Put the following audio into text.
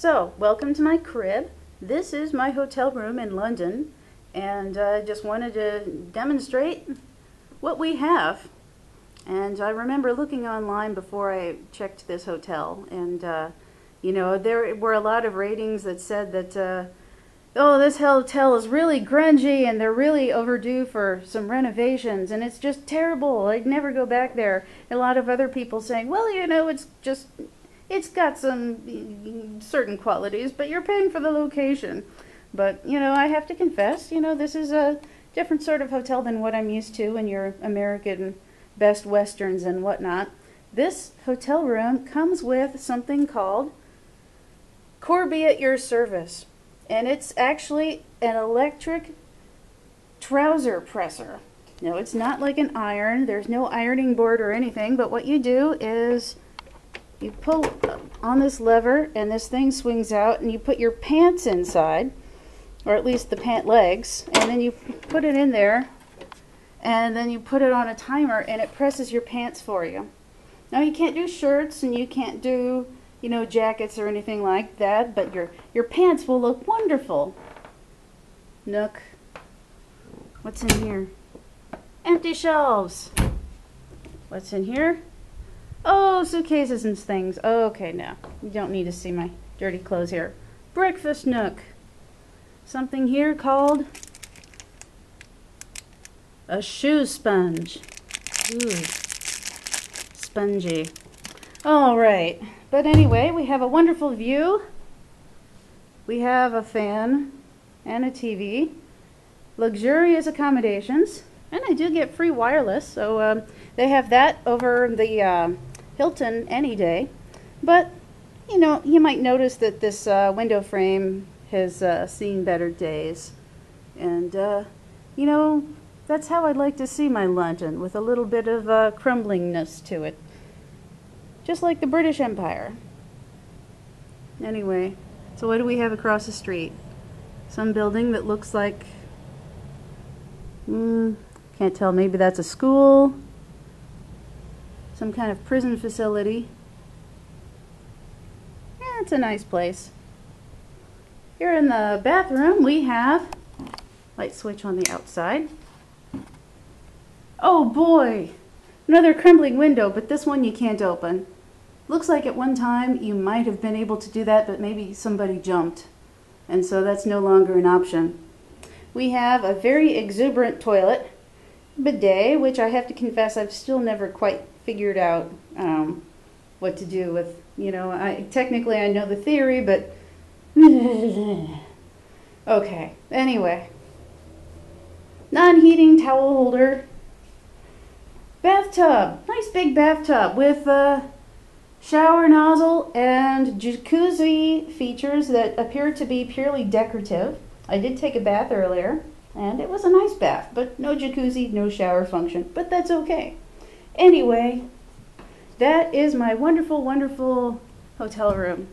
So, welcome to my crib. This is my hotel room in London, and I just wanted to demonstrate what we have. And I remember looking online before I checked this hotel, and uh, you know, there were a lot of ratings that said that, uh, oh, this hotel is really grungy and they're really overdue for some renovations, and it's just terrible. I'd never go back there. A lot of other people saying, well, you know, it's just it's got some mm, certain qualities, but you're paying for the location. But, you know, I have to confess, you know, this is a different sort of hotel than what I'm used to in your American best westerns and whatnot. This hotel room comes with something called Corby at your service. And it's actually an electric trouser presser. No, it's not like an iron. There's no ironing board or anything, but what you do is you pull on this lever and this thing swings out and you put your pants inside or at least the pant legs and then you put it in there and then you put it on a timer and it presses your pants for you. Now you can't do shirts and you can't do you know jackets or anything like that but your your pants will look wonderful. Nook. What's in here? Empty shelves. What's in here Oh, suitcases and things. Oh, okay, no. You don't need to see my dirty clothes here. Breakfast nook. Something here called a shoe sponge. Ooh, spongy. All right. But anyway, we have a wonderful view. We have a fan and a TV. Luxurious accommodations. And I do get free wireless, so um, they have that over the uh, Hilton any day. But, you know, you might notice that this uh, window frame has uh, seen better days. And, uh, you know, that's how I'd like to see my London, with a little bit of uh, crumblingness to it. Just like the British Empire. Anyway, so what do we have across the street? Some building that looks like, hmm, can't tell, maybe that's a school, some kind of prison facility. Yeah, it's a nice place. Here in the bathroom we have light switch on the outside. Oh boy! Another crumbling window, but this one you can't open. Looks like at one time you might have been able to do that, but maybe somebody jumped. And so that's no longer an option. We have a very exuberant toilet, bidet, which I have to confess I've still never quite figured out um, what to do with, you know, I technically I know the theory, but okay. Anyway, non-heating towel holder, bathtub, nice big bathtub with a shower nozzle and jacuzzi features that appear to be purely decorative. I did take a bath earlier, and it was a nice bath, but no jacuzzi, no shower function, but that's okay. Anyway, that is my wonderful, wonderful hotel room.